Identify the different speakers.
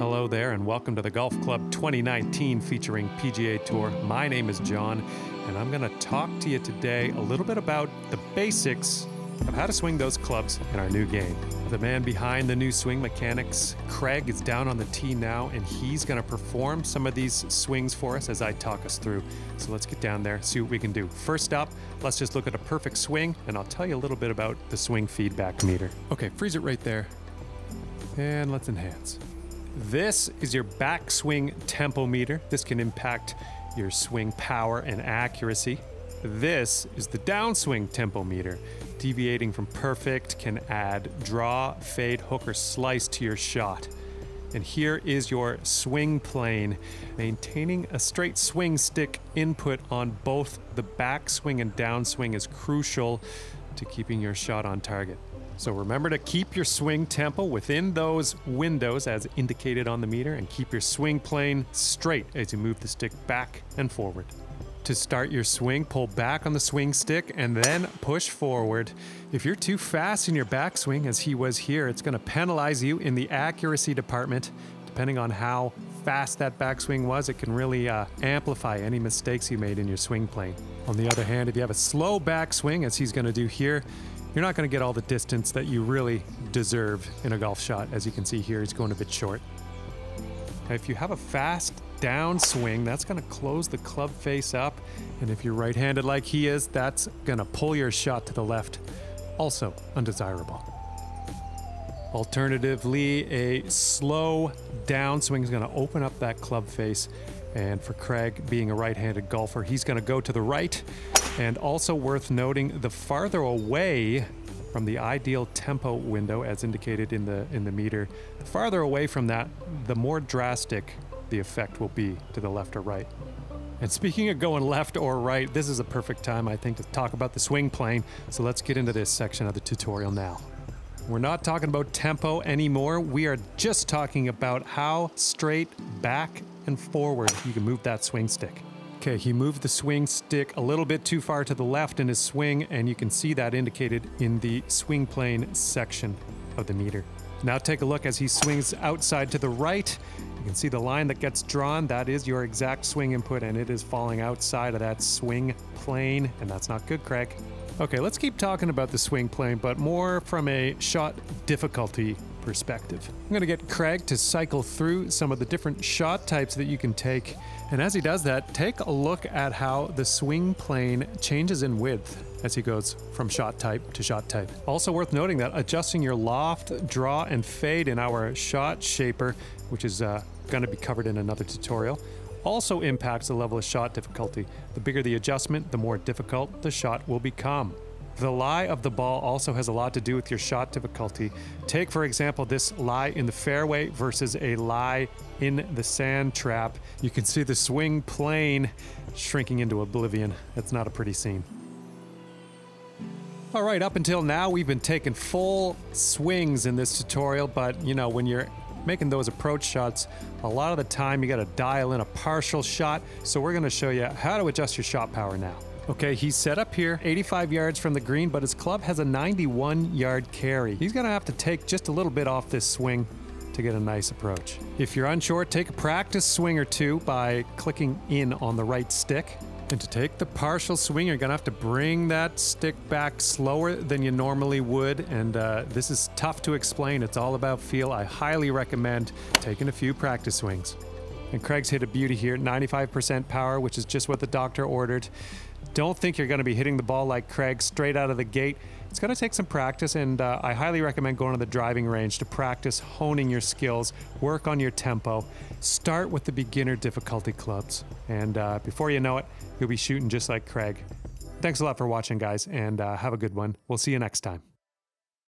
Speaker 1: Hello there, and welcome to the Golf Club 2019 featuring PGA Tour. My name is John, and I'm going to talk to you today a little bit about the basics of how to swing those clubs in our new game. The man behind the new swing mechanics, Craig, is down on the tee now, and he's going to perform some of these swings for us as I talk us through. So let's get down there, see what we can do. First up, let's just look at a perfect swing, and I'll tell you a little bit about the swing feedback meter. Okay, freeze it right there. And let's enhance. This is your backswing tempo meter. This can impact your swing power and accuracy. This is the downswing tempo meter. Deviating from perfect can add draw, fade, hook, or slice to your shot. And here is your swing plane. Maintaining a straight swing stick input on both the backswing and downswing is crucial to keeping your shot on target. So remember to keep your swing tempo within those windows as indicated on the meter and keep your swing plane straight as you move the stick back and forward. To start your swing, pull back on the swing stick and then push forward. If you're too fast in your backswing, as he was here, it's going to penalize you in the accuracy department. Depending on how fast that backswing was, it can really uh, amplify any mistakes you made in your swing plane. On the other hand, if you have a slow backswing, as he's going to do here, you're not going to get all the distance that you really deserve in a golf shot. As you can see here, he's going a bit short. If you have a fast downswing, that's going to close the club face up. And if you're right-handed like he is, that's going to pull your shot to the left. Also undesirable. Alternatively, a slow downswing is going to open up that club face. And for Craig, being a right-handed golfer, he's going to go to the right. And also worth noting, the farther away from the ideal tempo window, as indicated in the in the meter, the farther away from that, the more drastic the effect will be to the left or right. And speaking of going left or right, this is a perfect time, I think, to talk about the swing plane. So let's get into this section of the tutorial now. We're not talking about tempo anymore. We are just talking about how straight back and forward you can move that swing stick. Okay, he moved the swing stick a little bit too far to the left in his swing, and you can see that indicated in the swing plane section of the meter. Now take a look as he swings outside to the right. You can see the line that gets drawn. That is your exact swing input, and it is falling outside of that swing plane, and that's not good, Craig. Okay, let's keep talking about the swing plane, but more from a shot difficulty perspective. I'm going to get Craig to cycle through some of the different shot types that you can take. And as he does that, take a look at how the swing plane changes in width as he goes from shot type to shot type. Also worth noting that adjusting your loft, draw, and fade in our shot shaper, which is uh, going to be covered in another tutorial, also impacts the level of shot difficulty. The bigger the adjustment, the more difficult the shot will become. The lie of the ball also has a lot to do with your shot difficulty. Take, for example, this lie in the fairway versus a lie in the sand trap. You can see the swing plane shrinking into oblivion. That's not a pretty scene. All right, up until now, we've been taking full swings in this tutorial, but you know, when you're making those approach shots, a lot of the time you got to dial in a partial shot. So we're going to show you how to adjust your shot power now. Okay, he's set up here, 85 yards from the green, but his club has a 91 yard carry. He's gonna have to take just a little bit off this swing to get a nice approach. If you're unsure, take a practice swing or two by clicking in on the right stick. And to take the partial swing, you're gonna have to bring that stick back slower than you normally would. And uh, this is tough to explain. It's all about feel. I highly recommend taking a few practice swings. And Craig's hit a beauty here, 95% power, which is just what the doctor ordered. Don't think you're going to be hitting the ball like Craig straight out of the gate. It's going to take some practice, and uh, I highly recommend going to the driving range to practice honing your skills, work on your tempo. Start with the beginner difficulty clubs, and uh, before you know it, you'll be shooting just like Craig. Thanks a lot for watching, guys, and uh, have a good one. We'll see you next time.